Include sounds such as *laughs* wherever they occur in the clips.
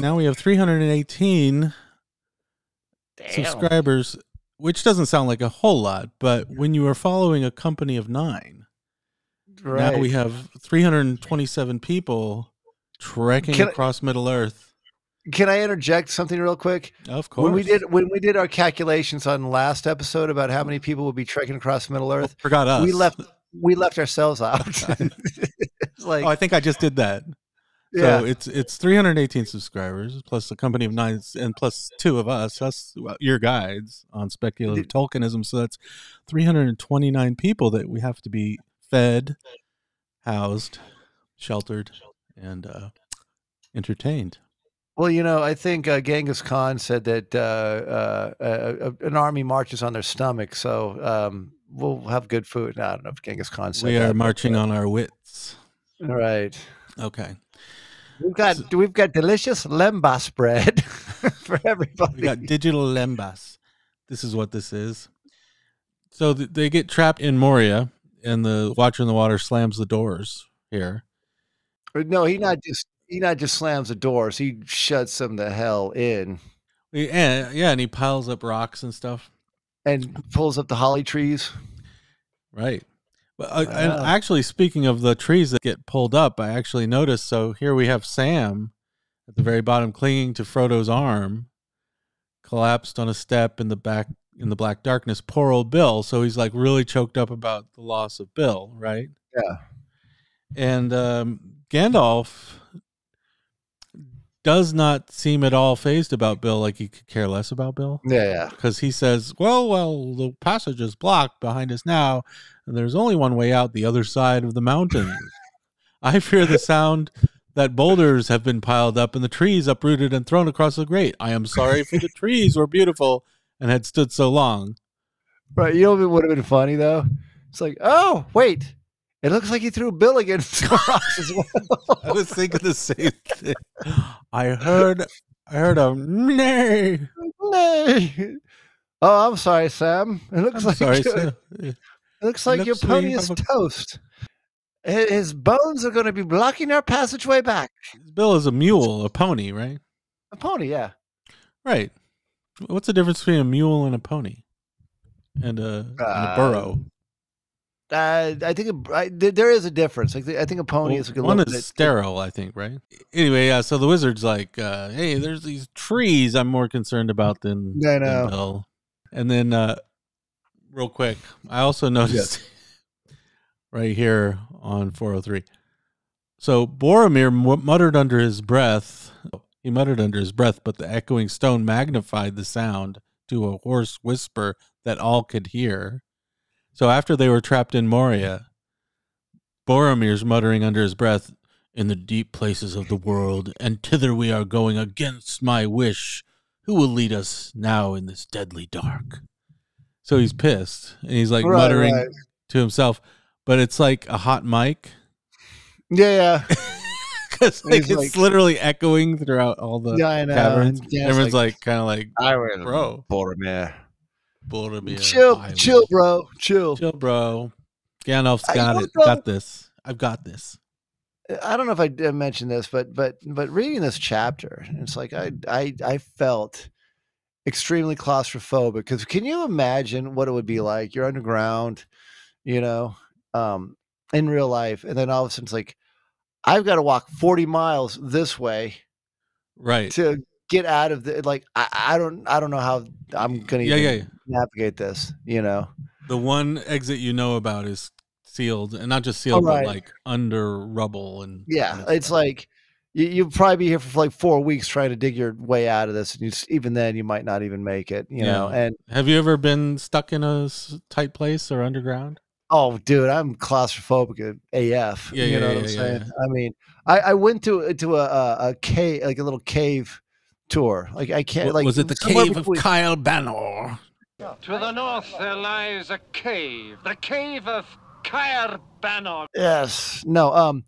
Now we have 318 subscribers, which doesn't sound like a whole lot, but when you are following a company of nine, Right. now we have 327 people trekking Can I- across Middle Earth. Can I interject something real quick? Of course. When we did when we did our calculations on last episode about how many people would be trekking across Middle Earth, forgot us. we left we left ourselves *laughs* out. *laughs* like oh, I think I just did that. yeah, So it's it's 318 subscribers plus a company of nine and plus two of us, us your guides on speculative Tolkienism. So that's 329 people that we have to be fed, housed, sheltered, and uh, entertained. Well, you know, I think uh, Genghis Khan said that uh, uh, uh, uh, an army marches on their stomach, so um, we'll have good food. No, I don't know if Genghis Khan said We that. are but, marching uh, on our wits. All right. Okay. We've got we've got delicious lembas bread *laughs* for everybody. We got digital lembas. This is what this is. So th- they get trapped in Moria, and the Watcher in the Water slams the doors here. no, he not just he not just slams the doors. He shuts them the hell in Yeah, yeah, and he piles up rocks and stuff. and pulls up the holly trees. Right. But uh, and actually, speaking of the trees that get pulled up, I actually noticed. So here we have Sam at the very bottom, clinging to Frodo's arm, collapsed on a step in the back in the black darkness. Poor old Bill. So he's like really choked up about the loss of Bill, right? Yeah. And um, Gandalf does not seem at all fazed about Bill, like he could care less about Bill Yeah, yeah. because he says, "Well, well, the passage is blocked behind us now, and there's only one way out: the other side of the mountain." *laughs* I fear the sound that boulders have been piled up and the trees uprooted and thrown across the grate. I am sorry for the trees were beautiful and had stood so long. Right. You know what would have been funny though? It's like, oh wait, it looks like he threw Bill against the rocks as well. *laughs* I was thinking the same thing. I heard, I heard a neigh. Neigh. Oh, I'm sorry, Sam. It looks I'm like sorry, it looks like your looks we pony is a- toast. His bones are going to be blocking our passageway back. Bill is a mule, a pony, right? A pony, yeah. Right. What's the difference between a mule and a pony? And a, and a Uh, burro. Uh, I think a, I, there is a difference. Like I think a pony is like a One is bit- sterile, I think, right? Anyway, yeah. So the wizard's like, uh, "Hey, there's these trees. I'm more concerned about than, I than know. Bill." And then, uh, real quick, I also noticed *laughs* right here on 403. So Boromir muttered under his breath. He muttered under his breath, but the echoing stone magnified the sound to a hoarse whisper that all could hear. So after they were trapped in Moria, Boromir's muttering under his breath, In the deep places of the world, and thither we are going against my wish. Who will lead us now in this deadly dark? So he's pissed, and he's like Right, muttering right. to himself, but it's like a hot mic. Yeah, yeah. *laughs* Because like, it's like- literally echoing throughout all the Yeah, I know. caverns. Yeah, Everyone's like- like, kind of like, I will, Bro. Boromir. Boromir, Chill, I chill, bro. Chill. chill, bro. Gandalf's I got don't it. know. Got this. I've got this. I don't know if I mentioned this, but but but reading this chapter, it's like I I I felt extremely claustrophobic because can you imagine what it would be like? You're underground, you know, um, in real life, and then all of a sudden it's like I've got to walk 40 miles this way Right. to get out of the like I, I don't I don't know how I'm gonna Yeah, even yeah. navigate this, you know. The one exit you know about is sealed, and not just sealed, right. but like under rubble and Yeah, it's like you, you'll probably be here for like four weeks trying to dig your way out of this, and you, even then you might not even make it. You know, and Have you ever been stuck in a tight place or underground? oh, dude, I'm claustrophobic AF. Yeah, you yeah, know what I'm yeah, saying? yeah. I mean, I, I went to to a, a a cave, like a little cave tour. Like I can't, Wa- like was it the cave of Caerbannog? To the north there lies a cave, the cave of Kyle Banog. Yes. No. Um,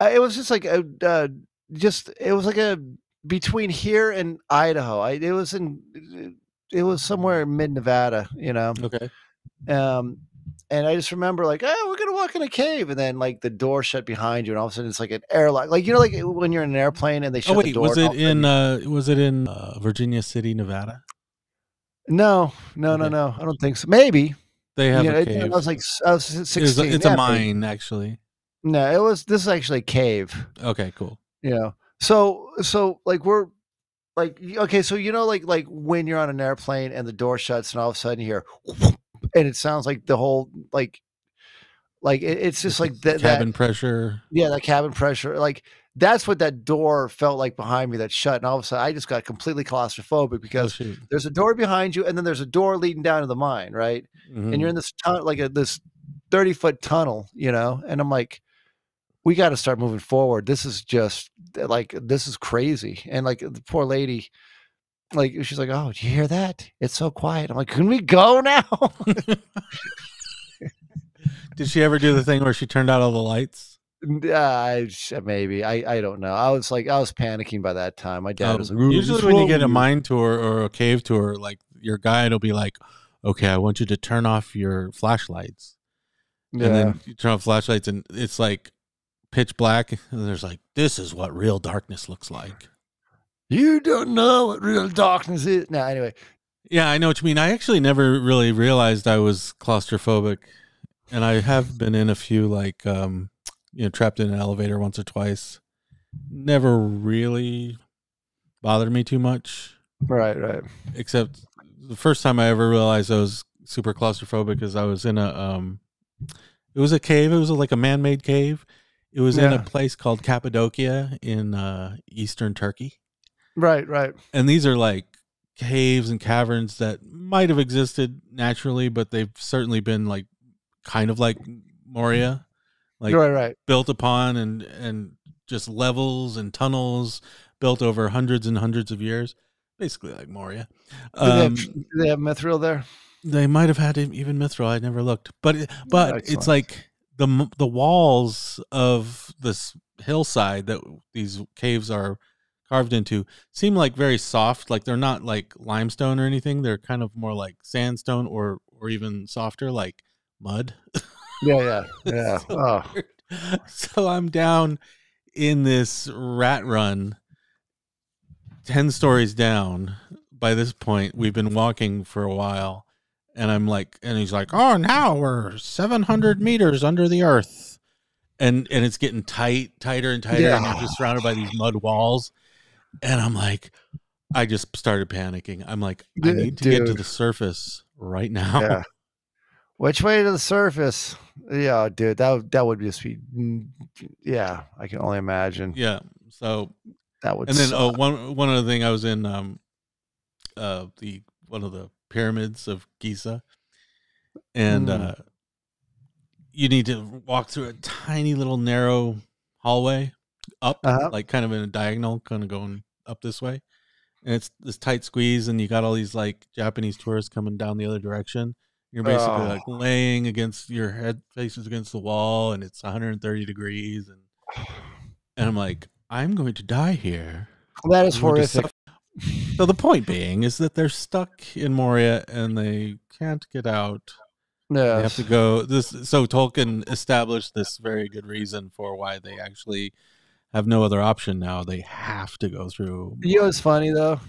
uh, it was just like a, uh, just it was like a between here and Idaho. I it was in it was somewhere in mid Nevada. You know. Okay. Um, and I just remember like, oh, we're gonna walk in a cave, and then like the door shut behind you, and all of a sudden it's like an airlock, like you know, like when you're in an airplane and they shut Oh the wait, door. was it a in uh was it in uh, Virginia City, Nevada? No, no, no, Okay. no. I don't think so. Maybe. They have Yeah, a it- cave. I was like, I was It's a- sixteen. it's a, Yeah, maybe. mine actually. No, it was. This is actually a cave. Okay, cool. You know. So, so like we're like okay. So you know, like like when you're on an airplane and the door shuts, and all of a sudden you hear, and it sounds like the whole like, like it, it's just like that. Cabin that pressure. yeah, that cabin pressure. Like that's what that door felt like behind me that shut, and all of a sudden I just got completely claustrophobic Oh, because shoot. there's a door behind you, and then there's a door leading down to the mine, right? and Mhm. you're in this tunnel, like a, this 30 foot tunnel, you know, and I'm like, we got to start moving forward. This is just like, this is crazy. And like the poor lady, like, she's like, oh, do you hear that? It's so quiet. I'm like, can we go now? *laughs* Did she ever do the thing where she turned out all the lights? uh, maybe. I, I don't know. I was like, I was panicking by that time. My dad Um, was like, usually when you get a mine tour or a cave tour, like your guide will be like, "Okay, I want you to turn off your flashlights," Yeah. and then you turn off flashlights, and it's like pitch black, and there's like, "This is what real darkness looks like." You don't know what real darkness is. No, anyway. Yeah, I know what you mean. I actually never really realized I was claustrophobic, and I have been in a few like um, you know, trapped in an elevator once or twice. Never really bothered me too much, Right, right. except the first time I ever realized I was super claustrophobic is I was in a um, it was a cave. It was like a man-made cave. It was in a place called Cappadocia in uh, eastern Turkey Right, right. and these are like caves and caverns that might have existed naturally, but they've certainly been like kind of like Moria, like right, right. built upon and and just levels and tunnels built over hundreds and hundreds of years, basically like Moria. Do they, have, Um, do they have mithril there? they might have had even mithril. I never looked, but it- but it's like the the walls of this hillside that these caves are carved into seem like very soft. Like they're not like limestone or anything. They're kind of more like sandstone or or even softer, like mud. Yeah, yeah, *laughs* yeah. So oh. So I'm down in this rat run, ten stories down. By this point, we've been walking for a while, and I'm like, and he's like, "Oh, now we're 700 meters under the earth," and and it's getting tight, tighter and tighter, and Yeah. you're just surrounded by these mud walls, and I'm like, I just started panicking. I'm like, I need to get to the surface right now. Yeah. *laughs* Which way to the surface? Yeah, dude, that would- that would just be. mm, Yeah, I can only imagine. yeah. So That would. and then oh suck. one one other thing i was in um uh the one of the pyramids of giza and Mm. uh you need to walk through a tiny little narrow hallway up Uh-huh. like kind of in a diagonal kind of going up this way and it's this tight squeeze and you got all these like japanese tourists coming down the other direction you're basically Oh. like laying against your head faces against the wall and it's 130 degrees and and i'm like i'm going to die here that is horrific. so the point being is that they're stuck in Moria and they can't get out. Yeah. They have to go this so Tolkien established this very good reason for why they actually have no other option now. They have to go through You know it's funny though?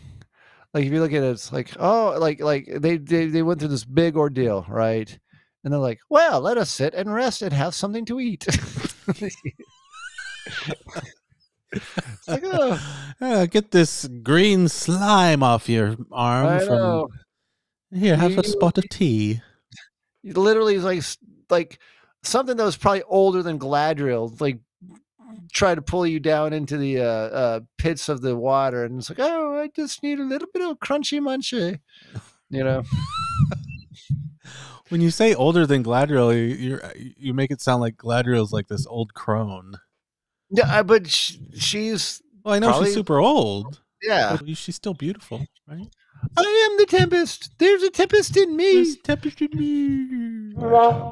Like if you look at it, it's like oh, like like they they they went through this big ordeal, right? And they're like, well, let us sit and rest and have something to eat. *laughs* Like, oh, *laughs* Uh, get this green slime off your arm I from know. here, have You- a spot of tea. Literally like like something that was probably older than Galadriel, like try to pull you down into the uh, uh, pits of the water, and it's like, oh, I just need a little bit of crunchy munchy, you know. *laughs* When you say older than Galadriel, you you're, you make it sound like Galadriel's like this old crone. Yeah, but sh- she's Well, I know Probably- she's super old. yeah. but she's still beautiful, right? I am the tempest. There's a tempest in me. There's tempest in me. Well,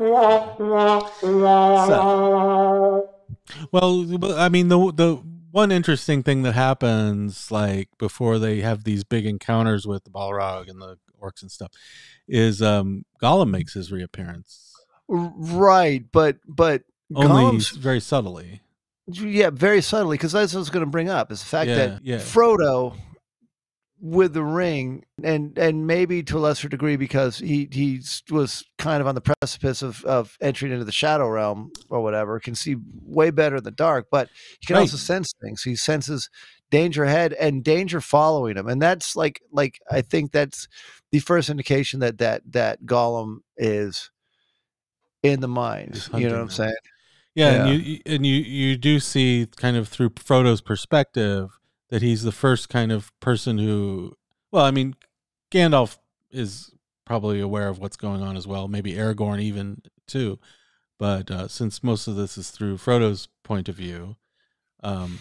well, I mean, the the one interesting thing that happens, like before they have these big encounters with the Balrog and the orcs and stuff, is um Gollum makes his reappearance. Right, but but Only Gollum's very subtly. yeah, very subtly because that's what I was going to bring up is the fact Yeah, that yeah. Frodo with the ring and and maybe to a lesser degree because he he was kind of on the precipice of of entering into the shadow realm or whatever can see way better in the dark but he can Right. also sense things he senses danger ahead and danger following him and that's like like i think that's the first indication that that that gollum is in the He's you know what i'm saying Yeah, and Yeah. you you- and you you do see kind of through Frodo's perspective that he's the first kind of person who well, I mean, Gandalf is probably aware of what's going on as well, maybe Aragorn even too. But uh, since most of this is through Frodo's point of view, um,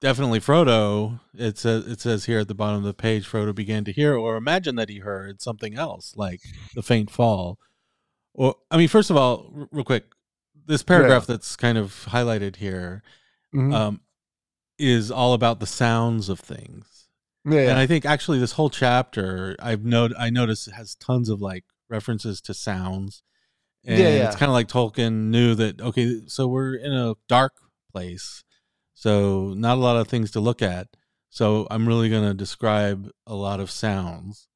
definitely Frodo. It says it says here at the bottom of the page, Frodo began to hear or imagine that he heard something else, like the faint fall. Or I mean, first of all, r- real quick, this paragraph that's kind of highlighted here Mhm. um, is all about the sounds of things. yeah, And I think actually this whole chapter I've not I noticed it has tons of like references to sounds. And Yeah, yeah. it's kind of like Tolkien knew that okay, so we're in a dark place. So not a lot of things to look at. So I'm really going to describe a lot of sounds.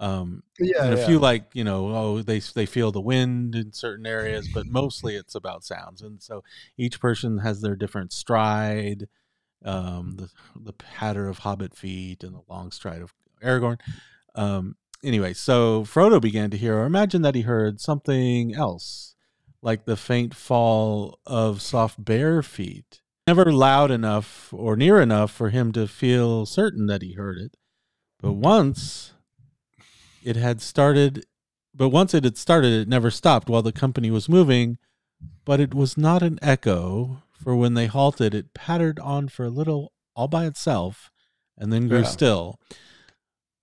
Um yeah, and a yeah. few like you know oh they they feel the wind in certain areas but mostly it's about sounds and so each person has their different stride um the the patter of hobbit feet and the long stride of aragorn. Um anyway so frodo began to hear or imagine that he heard something else like the faint fall of soft bare feet. Never loud enough or near enough for him to feel certain that he heard it but once it had started but once it had started it never stopped while the company was moving but it was not an echo for when they halted it pattered on for a little all by itself and then grew Yeah. still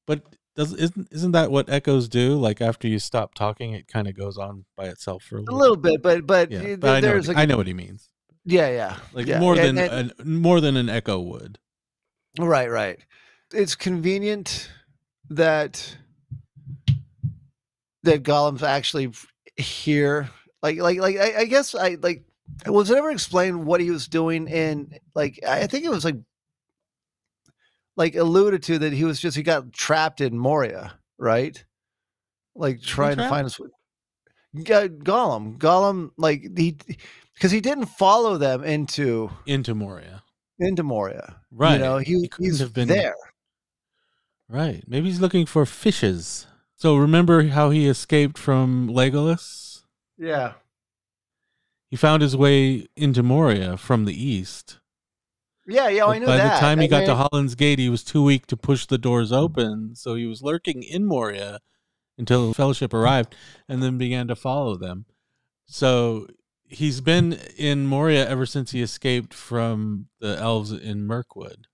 but does isn't isn't that what echoes do like after you stop talking it kind of goes on by itself for a a little, little bit, but but, yeah but I know, there's what, like I know what he means yeah, yeah, like yeah. more and- than and- an, more than an echo would right, right. It's convenient that that Gollum's actually here. Like, like, like. I, I guess I like. Was it ever explained what he was doing in? Like, I think it was like, like alluded to that he was just he got trapped in Moria, right? Like trying to find his. Yeah, Gollum, Gollum, like he, because he didn't follow them into into moria into Moria. right You know, he, couldn't he's have been there. Right. Maybe he's looking for fishes. So remember how he escaped from Legolas? Yeah. He found his way into Moria from the east. Yeah, yeah, I But knew By that. the time he And got to Hollin's Gate, he was too weak to push the doors open. So he was lurking in Moria until the Fellowship arrived and then began to follow them. So he's been in Moria ever since he escaped from the elves in Mirkwood.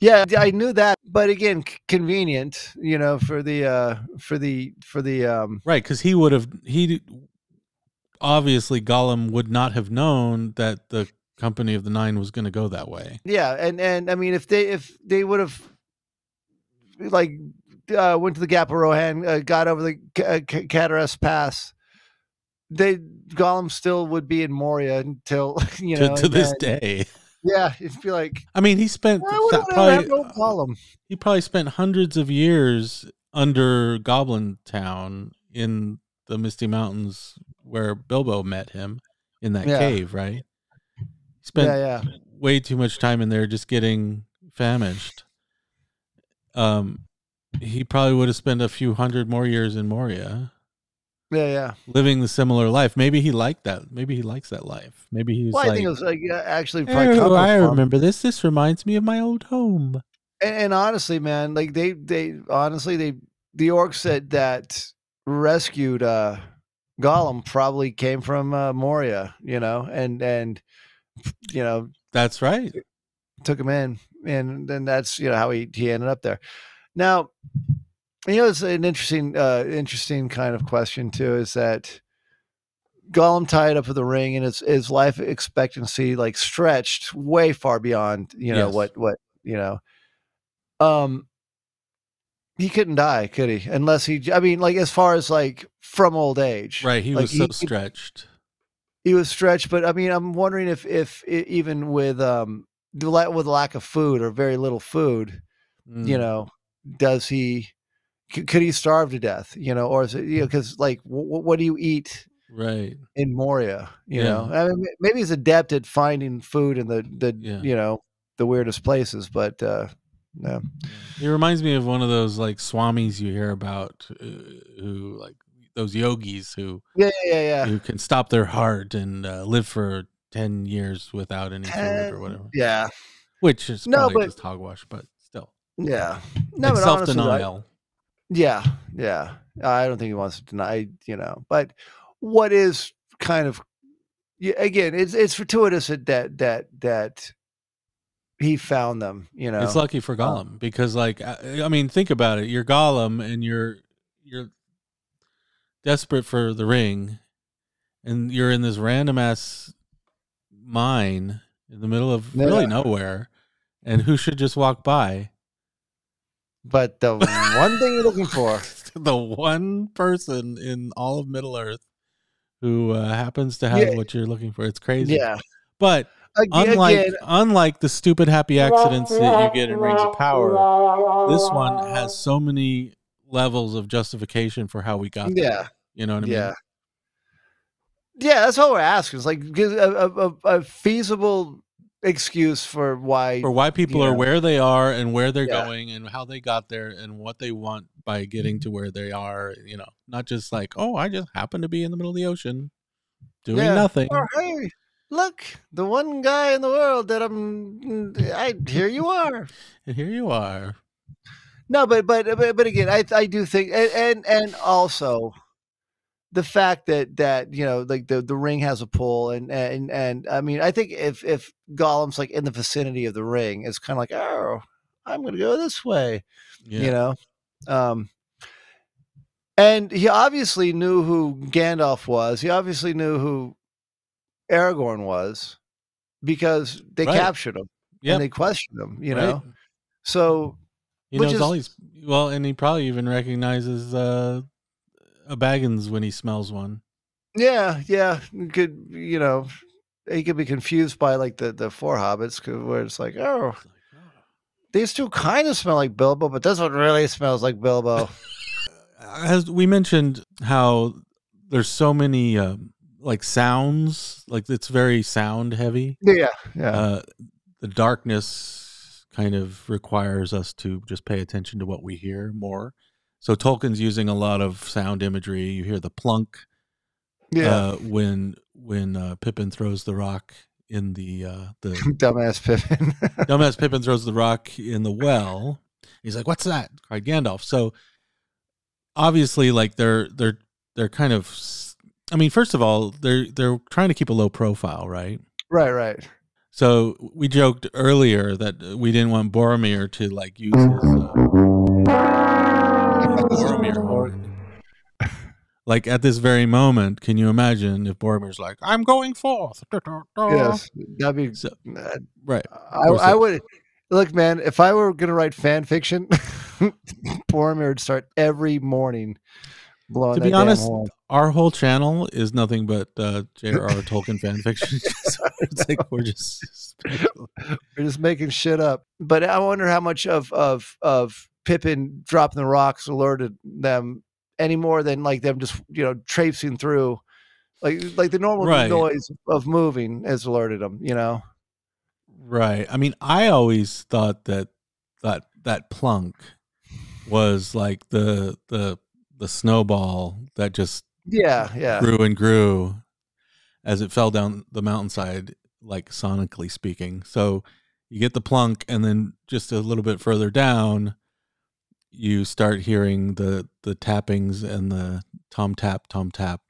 yeah, I knew that, but again, c- convenient, you know, for the uh for the for the um Right, because he would have he obviously Gollum would not have known that the company of the nine was going to go that way. yeah, and and I mean if they if they would have like uh went to the Gap of Rohan, uh, got over the uh, Ca- Pass, they Gollum still would be in Moria until *laughs* you know to, to this then- day. Yeah, it'd be like I mean, he spent why would th- probably no Gollum? he probably spent hundreds of years under Goblin Town in the Misty Mountains where Bilbo met him in that Yeah. cave, right? He spent Yeah, yeah. way too much time in there just getting famished. Um, he probably would have spent a few hundred more years in Moria, Yeah, yeah. living the similar life. Maybe he liked that. Maybe he likes that life. Maybe he's Well, I think it was like uh, actually probably "Oh, I remember this. This reminds me of my old home. And, and honestly, man, like they they honestly they the orcs that that rescued uh Gollum probably came from uh, Moria, you know, and and you know That's right. took him in, and then that's you know how he he ended up there. Now, you know, it's an interesting uh interesting kind of question too. Is that Gollum tied up with the ring, and his his life expectancy like stretched way far beyond you know Yes. what what you know. Um, he couldn't die, could he? Unless he, I mean, like as far as like from old age, Right. He Like, was so he- stretched. he was stretched. But I mean, I'm wondering if if i even with um the with lack of food or very little food, you Mm. know, does he? c- Could he starve to death? You know, or is it you know because like w- what do you eat Right. in Moria? You Yeah. know, I mean, maybe he's adept at finding food in the the Yeah. you know the weirdest places, but uh no. He reminds me of one of those like swamis you hear about, uh, who like those yogis who Yeah, yeah, yeah. yeah. who can stop their heart and uh, live for ten years without any food or whatever. Yeah, Which is No, probably but- just hogwash, but still, yeah. No, like self denial. Yeah, yeah. I don't think he wants to deny, you know. But what is kind of yeah, again, it's it's fortuitous that that, that he found them, you know. It's lucky for Gollum because, like, I, I mean, think about it. You're Gollum, and you're you're desperate for the ring, and you're in this random ass mine in the middle of really nowhere, and who should just walk by? but the one thing you're looking for, *laughs* the one person in all of Middle Earth who uh, happens to have Yeah. what you're looking for. It's crazy. yeah. But Again, unlike again, unlike the stupid happy accidents that you get in Rings of Power, this one has so many levels of justification for how we got there. yeah, You know what I mean? yeah. Yeah, that's all we're asking. It's like give a, a, a, feasible excuse for why For why people are Yeah. where they are and where they're Yeah. going and how they got there and what they want by getting mm-hmm. to where they are, you know, not just like, oh, I just happen to be in the middle of the ocean doing Yeah. nothing. Or, hey, look, the one guy in the world that I'm. I here you are. And *laughs* here you are. No, but but but, but again, I I do think, and, and and also the fact that that you know like the the ring has a pull, and and and I mean, I think if if Gollum's like in the vicinity of the ring, it's kind of like, oh, I'm gonna go this way, Yeah. you know. Um, and he obviously knew who Gandalf was. He obviously knew who Aragorn was because they Right. captured him Yep. and they questioned him. You Right. know, so He knows all these well, and he probably even recognizes uh, a Baggins when he smells one. yeah, yeah, could you know he could be confused by like the the four hobbits where it's like, oh, these two kind of smell like Bilbo, but this one really smells like Bilbo. *laughs* As we mentioned, how there's so many um, like sounds, like it's very sound heavy. yeah, yeah, Uh, the darkness kind of requires us to just pay attention to what we hear more. So Tolkien's using a lot of sound imagery. You hear the plunk yeah. uh, when when uh, Pippin throws the rock in the uh, the *laughs* Dumbass Pippin. *laughs* dumbass Pippin throws the rock in the well. He's like, "What's that?" cried Gandalf. So obviously, like they're they're they're kind of. I mean, first of all, they're they're trying to keep a low profile, right? right, right. So we joked earlier that we didn't want Boromir to like use his, uh, Boromir. *laughs* Like at this very moment, can you imagine if Boromir's like, "I'm going forth"? Yes, that'd be. So- uh, Right. I, I would look, man. If I were gonna write fan fiction, *laughs* Boromir would start every morning blowing. To be honest. Our whole channel is nothing but uh, J.R.R. *laughs* Tolkien fan fiction. *laughs* It's like we're just We're just making shit up. But I wonder how much of of of Pippin dropping the rocks alerted them any more than like them just you know traipsing through, like like the normal Right. noise of moving has alerted them. You know. right. I mean, I always thought that that that plunk was like the the the snowball that just Yeah, yeah, grew and grew as it fell down the mountainside, like sonically speaking. So you get the plunk, and then just a little bit further down, you start hearing the the tappings and the tom tap, tom tap.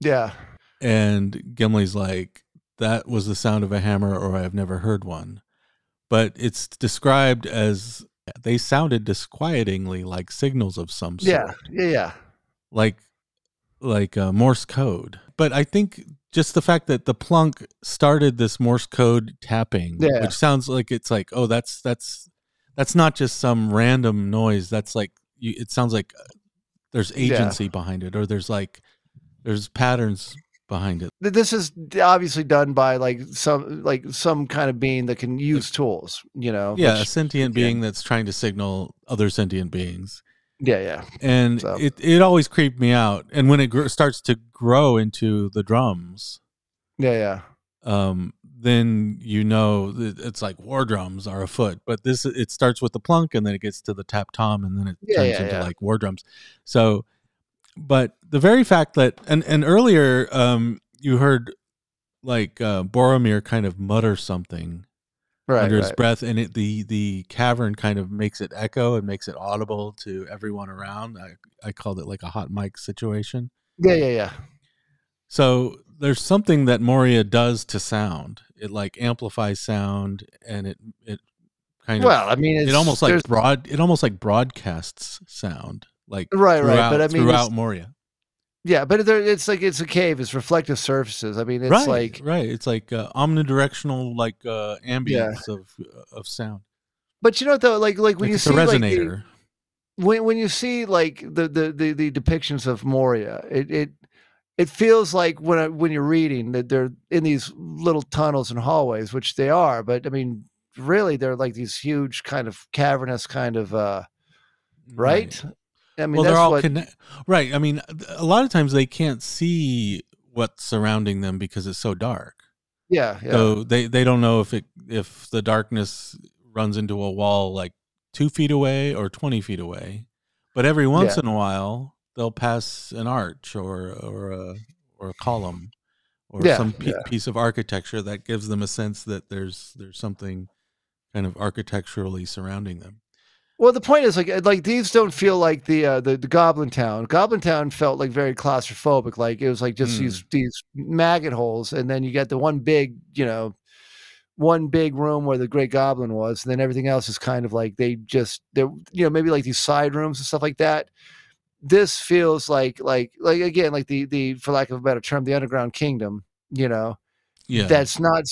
yeah. And Gimli's like, that was the sound of a hammer, or I've never heard one. But it's described as they sounded disquietingly like signals of some sort Yeah, yeah, yeah. like like uh, Morse code. But I think just the fact that the plunk started this Morse code tapping, Yeah. which sounds like it's like, oh, that's that's that's not just some random noise. That's like you, it sounds like uh, there's agency behind it, or there's like there's patterns behind it. This is obviously done by like some like some kind of being that can use tools. You know. Yeah, which- a sentient yeah. being that's trying to signal other sentient beings. Yeah, yeah. and So- it it always creeped me out. And when it gr- starts to grow into the drums, Yeah, yeah. um, then you know that it's like war drums are afoot. But this it starts with the plunk, and then it gets to the tap tom, and then it Yeah, turns yeah, into yeah. like war drums. So, but the very fact that and and earlier, um, you heard like uh, Boromir kind of mutter something Right, under his breath, and it the the cavern kind of makes it echo and makes it audible to everyone around. I I called it like a hot mic situation. Yeah, yeah, yeah. So there's something that Moria does to sound. It like amplifies sound, and it it kind of Well, I mean, it's, it almost like broad it almost like broadcasts sound like Right, right, but I mean, throughout Moria. Yeah, but there, it's like it's a cave. It's reflective surfaces. I mean, it's right, like right. It's like uh, omnidirectional like uh, ambience of of sound. But you know what though, like like when Like you it's see a like the, resonator. when when you see like the the the, the depictions of Moria, it it it feels like when I, when you're reading that they're in these little tunnels and hallways, which they are. But I mean, really, they're like these huge kind of cavernous kind of uh right. I mean, well, that's they're all what. connect. Right. I mean, a lot of times they can't see what's surrounding them because it's so dark. yeah, yeah, So they they don't know if it if the darkness runs into a wall like two feet away or twenty feet away. But every once Yeah. in a while, they'll pass an arch or or a or a column or Yeah, some piece of architecture that gives them a sense that there's there's something kind of architecturally surrounding them. Well, the point is like uh, like these don't feel like the uh, the the Goblin Town. Goblin Town felt like very claustrophobic. Like it was like just Mm. these these maggot holes, and then you get the one big you know one big room where the Great Goblin was, and then everything else is kind of like they just they are you know maybe like these side rooms and stuff like that. This feels like like like again like the the for lack of a better term the underground kingdom. You know Yeah. that's not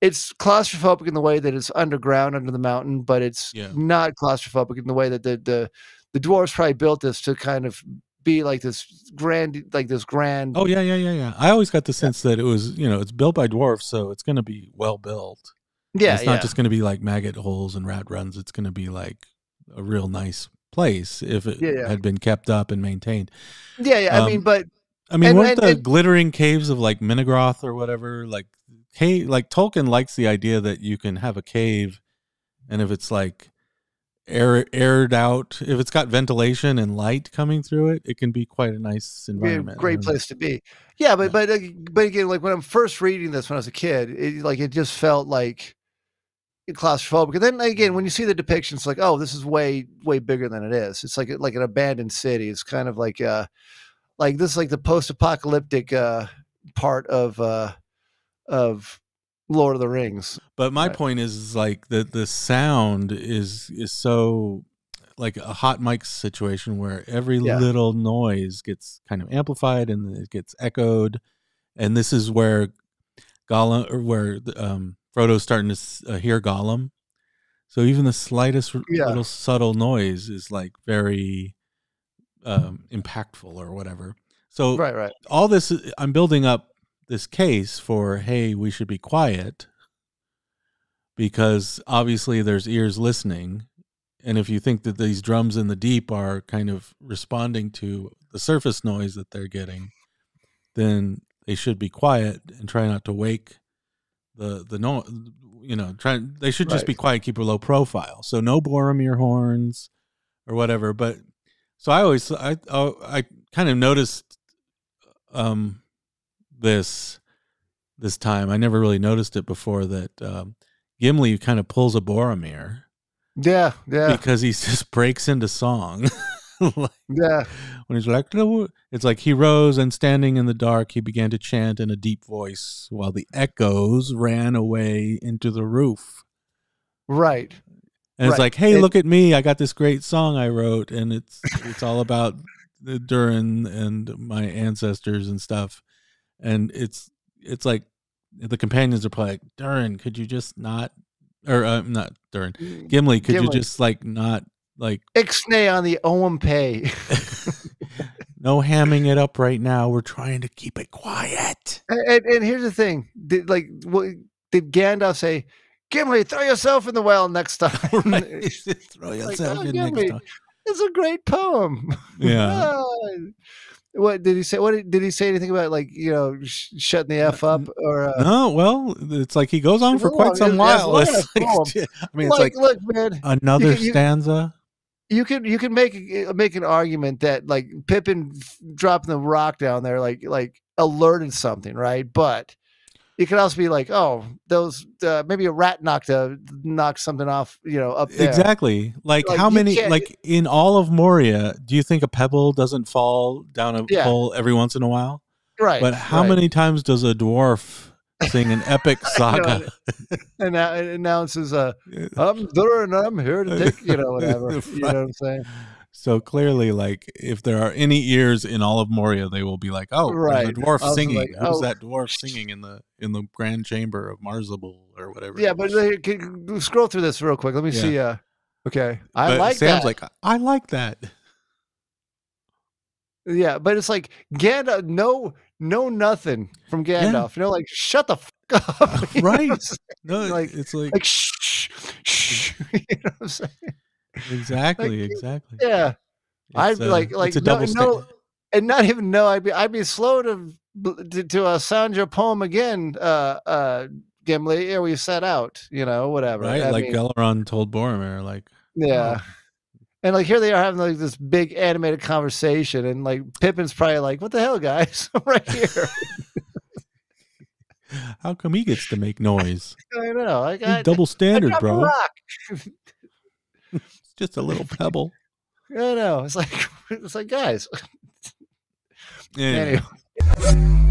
it's claustrophobic in the way that it's underground under the mountain but it's Yeah. not claustrophobic in the way that the the the dwarves probably built this to kind of be like this grand like this grand Oh yeah, yeah, yeah, yeah. I always got the sense that it was, you know, it's built by dwarves so it's going to be well built. yeah it's not yeah. just going to be like maggot holes and rat runs. It's going to be like a real nice place if it Yeah, yeah. had been kept up and maintained. yeah yeah i mean um, but I mean, And- weren't and- the and- glittering caves of like Menegroth or whatever like cave? Like Tolkien likes the idea that you can have a cave, and if it's like air aired out, if it's got ventilation and light coming through it, it can be quite a nice environment. great place to be yeah but Yeah. but but again like when i'm first reading this when i was a kid it like it just felt like claustrophobic and then again when you see the depictions like oh this is way way bigger than it is it's like like an abandoned city it's kind of like uh like this is like the post-apocalyptic uh part of uh of lord of the rings But my Right. point is, is like the the sound is is so like a hot mic situation where every Yeah. little noise gets kind of amplified and it gets echoed, and this is where Gollum or where um, Frodo's starting to uh, hear Gollum. So even the slightest Yeah. little subtle noise is like very um, impactful or whatever. So right right all this I'm building up this case for hey, we should be quiet because obviously there's ears listening. And if you think that these drums in the deep are kind of responding to the surface noise that they're getting, then they should be quiet and try not to wake the the no you know try they should just Right. be quiet keep a low profile so no boromir horns or whatever but so i always i i, I kind of noticed um this this time. I never really noticed it before that um gimli kind of pulls a boromir yeah yeah. because he *laughs* just breaks into song. *laughs* Like, yeah. when he's like it's like he rose and standing in the dark he began to chant in a deep voice while the echoes ran away into the roof. Right. And it's like hey It- look at me i got this great song i wrote and it's it's all about the durin and my ancestors and stuff and it's it's like the companions are probably like durin could you just not or uh, not durin gimli could you just like not like Ixnay on the OMP. *laughs* no hamming it up right now. We're trying to keep it quiet. and, and, and here's the thing: did like what did Gandalf say? Gimli, throw yourself in the well next *laughs* time. *laughs* Right. Throw yourself oh, in Gimli. next time. It's a great poem. Yeah. What did he say? What did, did he say? Anything about like you know sh- shutting the f up or? Uh, No, well, it's like he goes on for Long, quite some it's- while. *laughs* it's like. I mean, it's like, like look, man, another you- you- stanza. you can you can make make an argument that like Pippin f- dropping the rock down there like like alerted something, right? But it could also be like, oh, those uh, maybe a rat knocked a knocked something off, you know, up there. Exactly. Like, Like, how many? Like in all of Moria, do you think a pebble doesn't fall down a Yeah. hole every once in a while? Right. But how right. many times does a dwarf sing an epic *laughs* saga? And now it announces, uh, *laughs* I'm there and I'm here to take, you know, whatever. *laughs* You know what I'm saying? So clearly, like, if there are any ears in all of Moria, they will be like, "Oh, Right. there's a dwarf singing. like, Who's oh. that dwarf singing in the in the grand chamber of Mazarbul or whatever?" Yeah, but can- scroll through this real quick. Let me Yeah. see. Uh, okay, I But like Sam's that. like, "I like that." Yeah, but it's like Gandalf, no, no, nothing from Gandalf. You know, like shut the fuck *laughs* up. You know what I'm Right. No, Like- it's like, Like shh, shh. *laughs* You know what I'm saying? Exactly, like, exactly. Yeah, I'd It's, be uh, like, like a no, double no, and not even know. I'd be, I'd be slow to to, to uh, sound your poem again, uh, uh, Gimli, ere we set out. You know, whatever. right? I like mean, Elrond told Boromir, like, yeah. oh, And like here they are having like this big animated conversation, and like Pippin's probably like, "What the hell, guys? *laughs* I'm right here." *laughs* how come he gets to make noise? *laughs* I know. I, double standard, a bro. Just a little *laughs* pebble. I know. It's like *laughs* it's like guys. *laughs* Anyway. Anyway.